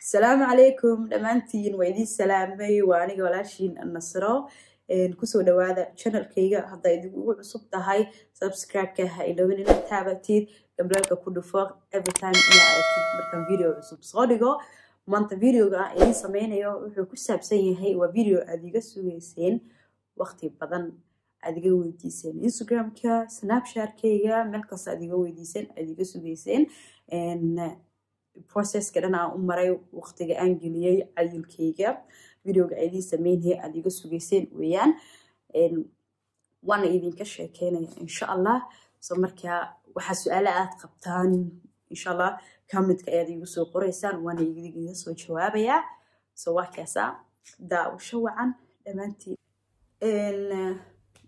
asalaamu calaykum dhammaantiin waa idiin salaamay waa aniga walaashiin nasro ku soo dhawaada channelkayga hadday idinkugu cusub tahay subscribe-ka ha ilowin inaad taabatid gambaleelka ku dhufo everytime ina aragtid markaan video cusub soo dhigo maanta videoga idiin sameynayo wuxuu ku saabsan yahay waa video aad iga sugeyseen waqti badan aad iga weydiiseen instagramka snapchatkayga meel kasta aad iga weydiiseen aad iga sugeyseen processka dhan aan u maray waqtiga aan geliyey cayilkayga. Videoga idiin sameynaya aad iga sugeyseen weeyaan. Waana idinka sheekeynaya insha allah so markaa waxaa su'aale aad qabtaan insha allah commentka ayaad igu soo qoreysaan waana idiga soo jawaabayaa. So waa kaasa daawasho wacan dhammaantiin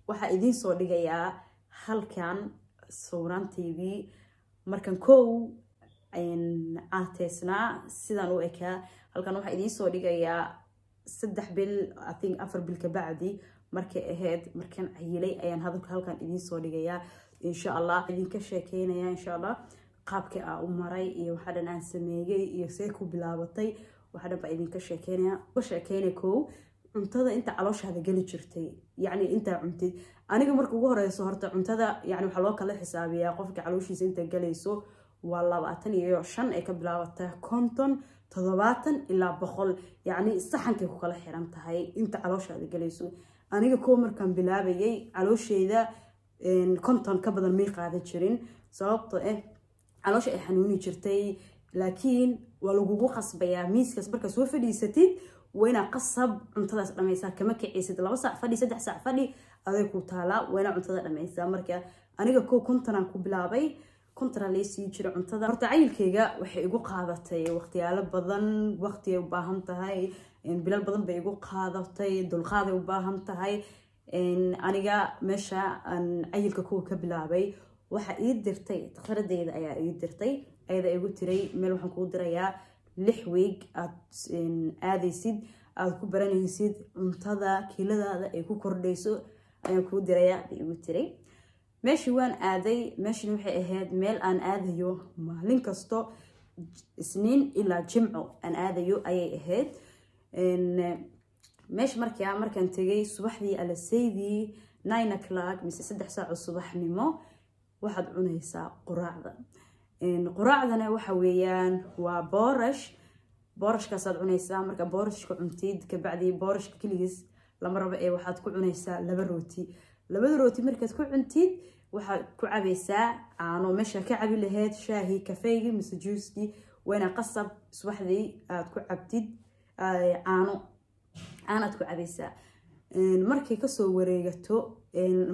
waxaa idiin soo dhigayaa halkan sawiraantaydii markan kow aateysnaa sidaan u ekaa halkan waxaa idiin soo dhigayaa saddex bil think afar bil kabacdi markay ahayd markaan cayilay ayaan hadalka halkan idiin soo dhigayaa. Insha allah idinka sheekeynaya insha allah qaabkii aan u maray iyo waxaa dhan aan sameeyey iyo see ku bilaabatay waxaa baa idinka sheekeynaya uga sheekeynay kow cuntada inta calooshaada geli jirtay yacni intaa cuntid. Aniga marka ugu horeyso horta cuntada yani waxaa loo kala xisaabiyaa qofka calooshiisa inta galayso waa labaatan iyo shan ay ka bilaabataa konton toddobaatan ilaa boqol. Yacni saxankay ku kala xiran tahay. Inta calooshaada galayso. Aniga kuwa markaan bilaabayay caloosheyda konton ka badan may qaadan jirin. Sababtoo ah caloosha ay xanuuni jirtay. Laakiin waa lagugu qasbayaa. Miiskaas markaa soo fadhiisatid waa qasab cuntadaas dhamaysaa. Kama kicaysid laba saac fadhi saddex saac fadhi aday ku taalaa waa cuntada dhamaysaa. Marka aniga kow kontonaan ku bilaabay kontona laysii jira cuntada. Horta cayilkayga waxay igu qaadatay waqtiyaalo badan waqtiay u baahan tahay bilal badan bay igu qaadatay dulqaaday u baahan tahay. Aniga meesha aan cayilka kuwa ka bilaabay waxaa ii dirtay dakharadeyda ayaa ii dirtay ayada igu tiray meel waxaan kuu dirayaa lix weeg aad aadaysid aada ku baranaysid cuntada kiiladaada ay ku kordhayso ayaan kuu dirayaa bay igu tiray meeshii waan aaday. Meeshani waxay ahayd meel aan aadayo maalin kasto. Isniin ilaa jimco aan aadayo ayay ahayd. Meesha markaa markaan tegay subaxdii alaseydii nine o'clock mise saddex saaco subaxnimo waxaad cunaysaa quraacda. Quraacdana waxa weeyaan waa boorash boorashkaasaad cunaysaa marka boorashka cuntid kabacdii boorashka keligiis lama rabo ee waxaad ku cunaysaa laba rooti labada rooti markaad ku cuntid waxaad ku cabaysaa caano. Meesha ka cabi lahayd shaahii kafeygii mise juuskii wayna qasab. Subaxdii aad ku cabtid caano. Caanaad ku cabaysaa markay ka soo wareegato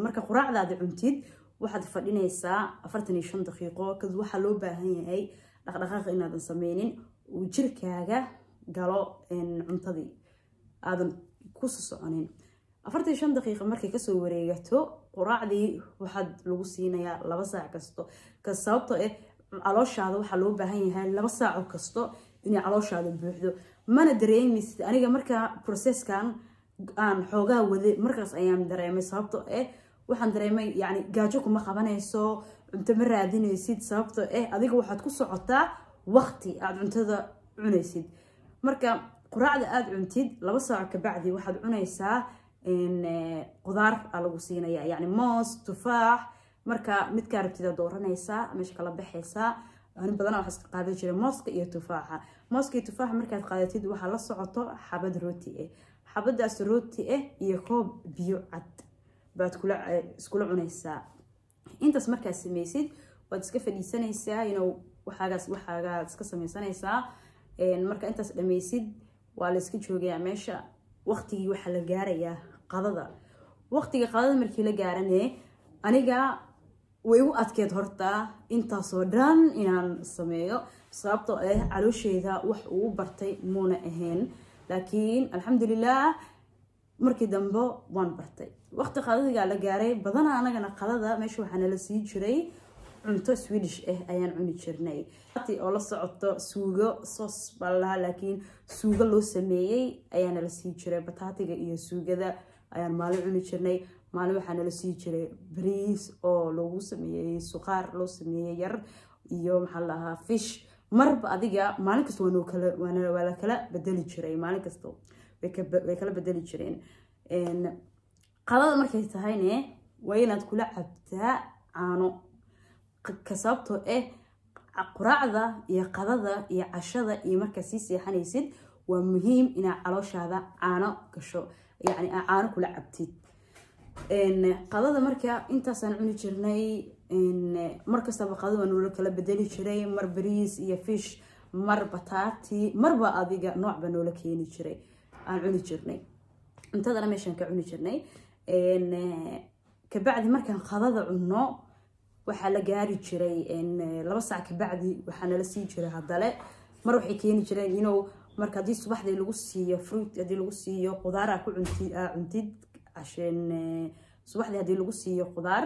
marka quraacdaada cuntid waxaad fadhinaysaa afartan iyo shan daqiiqo kad waxaa loo baahan yahay dhaqdhaqaaq inaadan sameynin. Uu jirkaaga galo cuntadii. Aadan kusa soconin afartan shan daqiiqa markay ka soo wareegato quraacdii waxaad lagu siinayaa laba saac kasto. Ka sababtoo ah calooshaada waxaa loo baahan yahay laba saaco kasto inay calooshaada buuxdo. Mana dareemaysid aniga markaa processkan aan xoogaa wade markaas ayaan dareemay sababtoo ah waxaan dareemay yani gaajo kuma qabanayso cunto ma raadinaysid sababtoo ah adiga waxaad ku socotaa waqti aada cuntada cunaysid. Marka quraacda aada cuntid laba saaco kabacdi waxaad cunaysaa qudaar aa lagu siinaya. Yani moos tufaax marka midkaa rabtida dooranaysaa meesha kala baxaysaa ani badana waxaa iska qaadan jiray mooska iyo tufaaxa. Mooska iyo tufaaxa markaad qaadatid waxaa la socoto xabad rooti ah xabadaas rooti ah iyo koob biyo cad baad iskula cunaysaa. Intaas markaad samaysid waad iska fadhiisanaysaa inow waxaagaas waxaagaad iska samaysanaysaa. Marka intaas dhammaysid waa la iska joogayaa meesha waqtigii waxaa la gaarayaa qadada. Waqtiga qadada markii la gaarane aniga way igu adkeed horta intaasoo dhan inaan sameeyo sababtoo ah caloosheeda wax uu bartay muuna ahayn. Laakiin alxamdulilah markii dambe waan bartay. Waqti qadadigaa la gaaray badana anagana qadada meesha waxaa nala sii jiray cunto swedish ah ayaan cuni jirnay. Oo la socoto suugo sos baa lalahaa laakiin suugo loo sameeyey ayaa nala sii jiray. Bataatiga iyo suugada ayaan maalin cuni jirnay. Maalin waxaa nala sii jiray bariis oo loogu sameeyey suqaar loo sameeyey yar iyo maxaa lahaa fish. Marba adiga maalin kasta waa la kala bedeli jiray. Maalin kasta way kala bedeli jireen. Qadada markay tahayne waa inaad kula cabtaa caano sababtoo ah quraacda iyo qadada iyo cashada iyo markaa sii seexanaysid waa muhiim inaad calooshaada caano gasho yacni aa caano kula cabtid. Qadada marka intaasaan cuni jirnay markastaba qadada noola kala bedeli jiray mar bariis iyo fish mar bataati marba adiga noocba noola keeni jiray aan cuni jirnay. Cuntadana meeshaan ka cuni jirnay. Kabacdi markaan qadada cunno waxaa la gaari jiray laba saac kabacdi waxaa nala sii jiray hadale mar waxay keeni jireen inuu marka haddii subaxdii lagu siiyo fruit haddii lagu siiyo qudaar aa ku cuntid aa cuntid subaxdii haddii lagu siiyo qudaar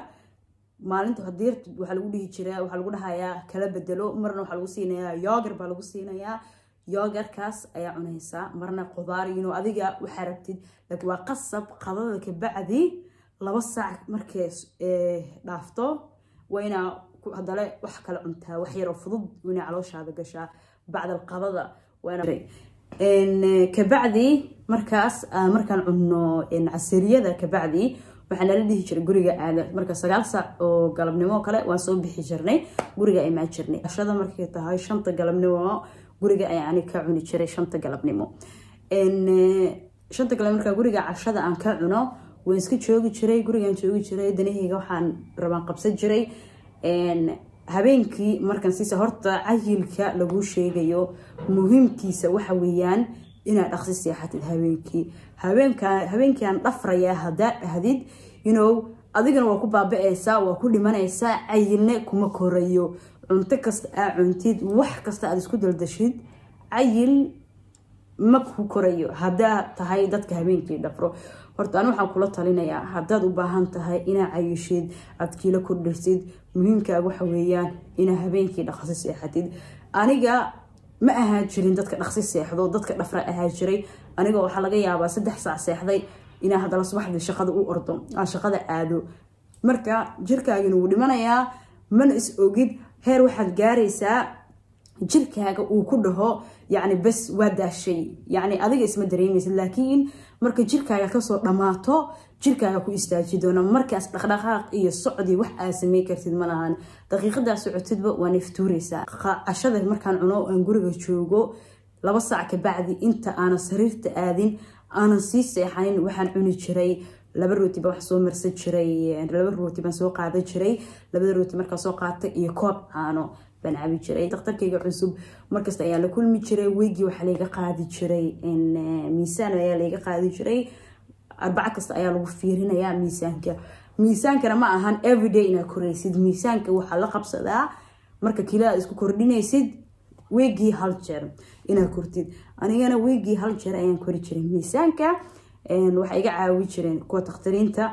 maalinta haddii waxaa lagu dhihi jiraa waxaa lagu dhahayaa kala bedelo. Marna waxaa lagu siinayaa yoogar baa lagu siinayaa. Yoogarkaas ayaa cunaysaa marna qudaar inuu adiga waxaa rabtid. Waa qasab qadada kabacdi laba saac markay dhaafto waa inaa hadale wax kala cuntaa wax yaroo fudud inaa calooshaada gashaa bacda qadada kabacdi markaas markaan cunno casiriyada kabacdi waxaa nala dhihi jiray guriga aada marka sagaal saac oo galabnimo kale waan soo bixi jirnay guriga imaan jirnay. Cashada markay tahay shanta galabnimo guriga ayaan ka cuni jiray shanta galabnimo. Shanta galabnimo markaa guriga cashada aan ka cuno وين سكت شوقي شري قري عن شوقي شري دنيه جوا حن ربان قبسة شري and هبينكي مركن سيسة هرت عيل كا لبوشي جيو مهم كيسة وحويان إن أخصي سياحة هبينكي هبينك هبينكي عن طفرة يا هدا هديد you know أذكر وكوبا بأسا وكل من أسا عيلنا كم كريو انتكست عنتيد وحكست أدسكود الدشيد عيل مكه كريو هدا تهاي دتك هبينكي دفرو horta ani waxaan kula talinayaa haddaad u baahan tahay inaa cayishid aad kiilo kordhisid muhiimkaaga waxa weeyaan inaa habeenkii dhaqsi seexatid aniga ma ahaa jirin dadka dhaqsi seexdo dadka dhafra ahaa jiray aniga waxaa laga yaabaa saddex saac seexday inaa haddana subaxdii shaqada u ordo aan shaqada aado marka jirkaagina wuu dhimanayaa mana is ogid heer waxaad gaaraysaa jirkaaga uu ku dhaho yacni bes waa daashay. Yacni adiga isma dareemaysid laakiin marka jirkaaga ka soo dhammaato jirkaaga ku istaaji doona markaas dhaqdhaqaaq iyo socdii wax aad samey kartid ma lahan. Daqiiqadaa socotidba waa naftuuraysaa cashada markaan cuno aan guriga joogo laba saac kabacdi inta aanan sariirta aadin aanan sii seexanin waxaan cuni jiray. Laba rooti baan wax soo marsan jiray laba rooti baan soo qaadan jiray. Labada rooti markaa soo qaatay iyo koob caano baan cabi jiray. Daktarkayga cusub markasta ayaa la kulmi jiray. Weygii waxaa layga qaadi jiray miisaan ayaa layga qaadi jiray. Arbaco kasta ayaa lagu fiirinayaa miisaanka. Miisaankana ma ahan everyday inaad koraysid. Miisaanka waxaa la qabsadaa marka kila aad isku kordhinaysid weygii hal jeer inaad kortid. Anigana weygii hal jeer ayaan kori jiray. Miisaanka waxaa iga caawi jireen kuwa dakhtariinta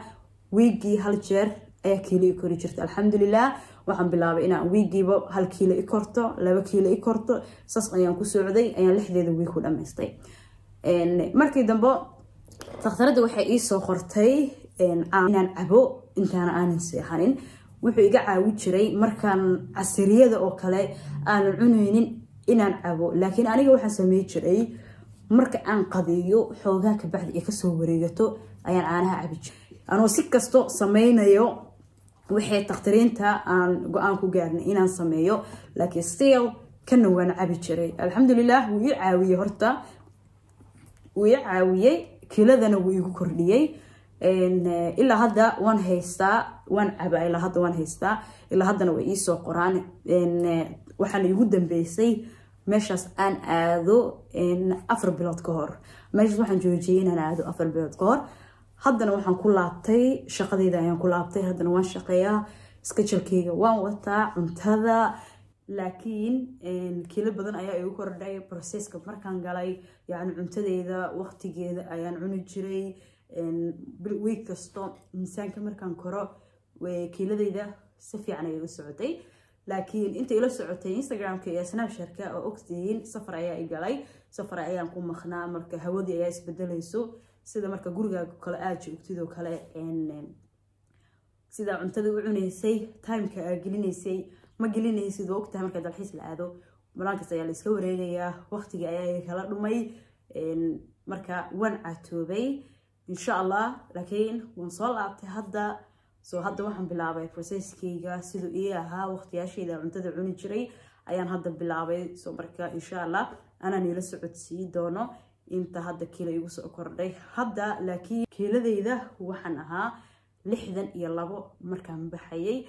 weygii hal jeer ayaa kiilo i kori jirta. Alxamdulilah waxaan bilaabay inaan wiigiiba hal kiilo i korto laba kiilo i korto saas ayaan ku socday ayaan lixdeeda wiig ku dhamaystay markii dambe dakhtaradda waxay iisoo qortay inaan cabo intaana aanan seexanin wuxuu iga caawi jiray markaan casiriyada oo kale aanan cunaynin inaan cabo laakiin aniga waxaan samey jiray marka aan qadiyo xoogaa kabacdi ay kasoo wareegato ayaan caanaha cabi jiray anoo si kasto sameynayo waxay dakhtariinta aan go'aan ku gaarnay inaan sameeyo laakiin still kana waan cabi jiray. Alxamdulilah wuu ii caawiyey horta. Wuu ii caawiyey kiladana wuu igu kordhiyey. Ilaa hadda waan haystaa waan caba ilaa hadda waan haystaa. Ilaa haddana way iisoo qoraan. Waxaana igu dambeysay meeshaas aan aado afar bilood ka hor. Meeshaas waxaan joojiyay inaan aado afar bilood ka hor haddana waxaan ku laabtay shaqadeyda ayaan ku laabtay haddana waan shaqeeyaa. Skajalkeyga waan wataa cuntada. Laakiin kilo badan ayaa igu kordhay processka markaan galay yani cuntadeyda waqtigeeda ayaan cuni jiray. Wiig kasto miisaanka markaan koro kiiladeyda si fiican ay iga socotay. Laakiin inta ila socotay instagramka iyo snapshatka oo ogtihiin safar ayaa i safar ayaan ku maqnaa marka hawadii ayaa isbedelayso sida marka gurigaaga kale aada joogtid oo kale sidaa cuntada u cunaysay timeka aa gelinaysay ma gelinaysid waa ogtahay marka dalxiis la aado. Banaankaas ayaa la iska wareegayaa waqtigii ayaa kala dhumay marka waan catoobay insha allah laakiin waan soo laabtay hadda. Soo hadda waxaan bilaabay processkeyga siduu ii ahaa waqtiyaashayda cuntada cuni jiray ayaan hadda bilaabay. Soo marka insha allah anaan ila socodsii doono inta hadda kiilo igu soo kordhay. Hadda laakiin kiiladeyda waxaan ahaa lixdan iyo labo markaan baxayay.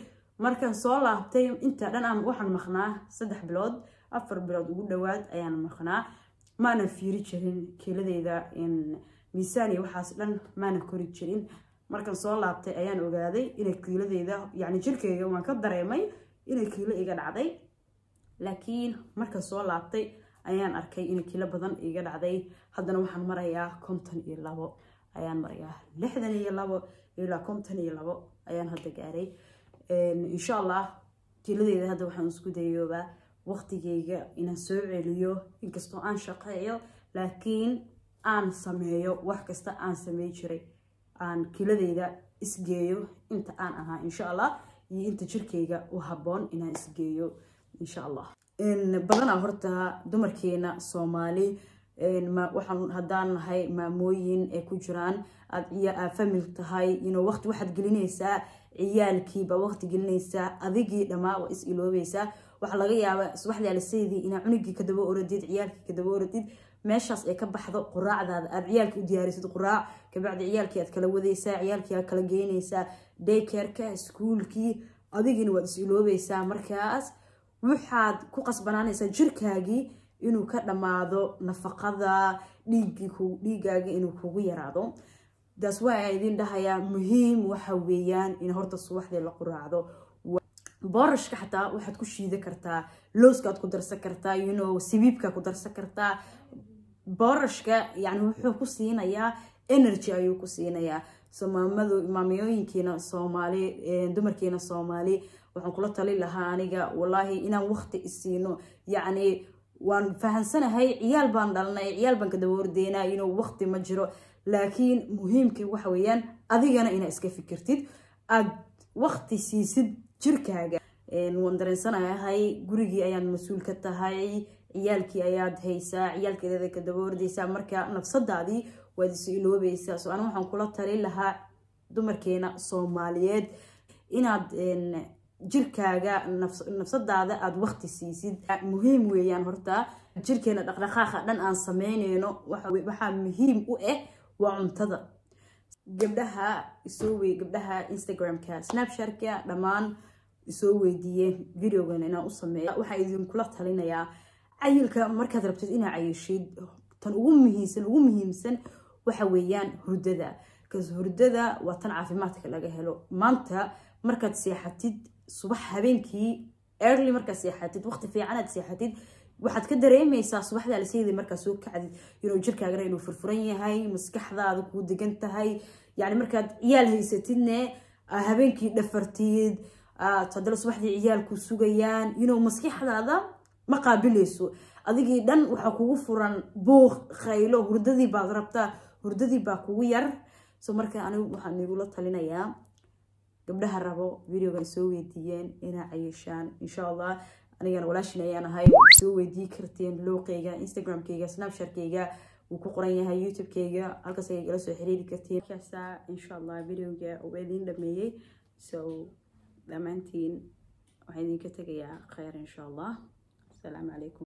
Markaan soo laabtay inta dhan aan waxaan maqnaa saddex bilood afar bilood ugu dhowaad ayaan maqnaa. Maanan fiiri jirin kiiladeyda miisaan iyo waxaas dhan maanan kori jirin. Markaan soo laabtay ayaan ogaaday inay kiiladeyda yacni jirkeyga waan ka dareemay inay kiilo iga dhacday. Laakiin markaan soo laabtay ayaan arkay inay kiilo badan iga dhacday. Haddana waxaan marayaa konton iyo labo. Ayaan marayaa lixdan iyo labo ilaa konton iyo labo. Ayaan hadda gaaray. Insha allah kiiladeyda hadda waxaan isku dayoobaa waqtigeyga inaan soo celiyo inkastoo aan shaqeeyo laakiin aan sameeyo wax kasta aan samey jiray. Aan kiiladeyda isgeeyo inta aan ahaa insha allah iyo inta jirkeyga u habboon inaan isgeeyo insha allah badanaa horta dumarkeena soomaali waxaan haddaan nahay maamooyin ee ku jiraan. Famil tahay waqti waxaad gelinaysaa ciyaalkiiba waqti gelinaysaa adigii dhammaa waa is iloobaysaa waxaa laga yaabaa subaxdii alaseydii inaa cunugii kadaba oradid ciyaalkii kadaba oradid meeshaas ay ka baxdo quraacdaada. Aad ciyaalkii u diyaarisid quraac kabacdi ciyaalkii aad kala wadaysaa ciyaalkii aad kala geynaysaa daykerka iskuulkii adigiina waad is iloobaysaa markaas waxaad ku qasbanaanaysaa jirkaagii inuu ka dhammaado nafaqada dhiigaaga inuu kugu yaraado. Daas waa idin dhahayaa muhiim waxa weeyaan in horta subaxdii la quraacdo. Boorashka xataa waxaad ku shiida kartaa looskaad ku darsan kartaa yuno sibiibka ku darsan kartaa. Boorashka yani wuxuu ku siinayaa energy ayuu ku siinayaa. Somaamadu maamiyooyinkiina soomaali dumarkiina soomaali waxaan kula tali lahaa aniga. Wallaahi inaan waqti isiino yacni waan fahansanahay ciyaal baan dhalnay ciyaal baan kadaba ordeynaa inuu waqti ma jiro. Laakiin muhiimka waxa weeyaan adigana inaa iska fikirtid aad waqti siisid jirkaaga. Waan dareensanahay gurigii ayaad mas'uul ka tahay ciyaalkii ayaad haysaa ciyaalkeeda kadaba ordeysaa marka nafsadaadii waad is iloobaysaa so ana waxaan kula tali lahaa dumarkeena soomaaliyeed. Inaad jirkaaga nafsadaada aada waqti siisid. Muhiim weeyaan horta jirkeena dhaqdhaqaaqa dhan aan sameyneyno waxaa muhiim u ah waa cuntada. Gabdhaha isoo wey gabdhaha instagramka snapshatka dhammaan isoo weydiiyeen videogan inaan u sameeya waxaa idinkula talinayaa cayilka markaad rabtid inaa cayishid tan ugu muhiimsan ugu muhiimsan waxa weeyaan hurdada kas hurdada waa tan caafimaadka laga helo. Maanta markaad seexatid subax habeenkii early markaad seexatid waqti fiicanaad seexatid waxaad ka dareemaysaa subaxda alaseydii markaa soo kacdid. Inuu jirkaagana inuu furfuran yahay maskaxdaada kuu degan tahay. Yani markaad ciyaal haysatidne habeenkii dhafartid haddana subaxdii ciyaalku sugayaan. Inuu maskaxdaada ma qaabilayso. Adigii dhan waxaa kugu furan buuq khaylo hurdadii baad rabtaa hurdadii baa kugu yar. So marka anigu waxaan igula talinayaa gabdhaha rabo videogan soo weydiiyeen inaa cayishaan insha allah anigana walaashin ayaan ahay soo weydii karteen looqeyga instagramkeyga snapshatkeyga wuu ku qoran yahay youtubekeyga halkaas ay igala soo xiriiri karteen markaasa insha allah videoga uu idin dhameeyey so dhammaantiin waxaan idinka tegayaa kheyr insha allah asalaamu calaykum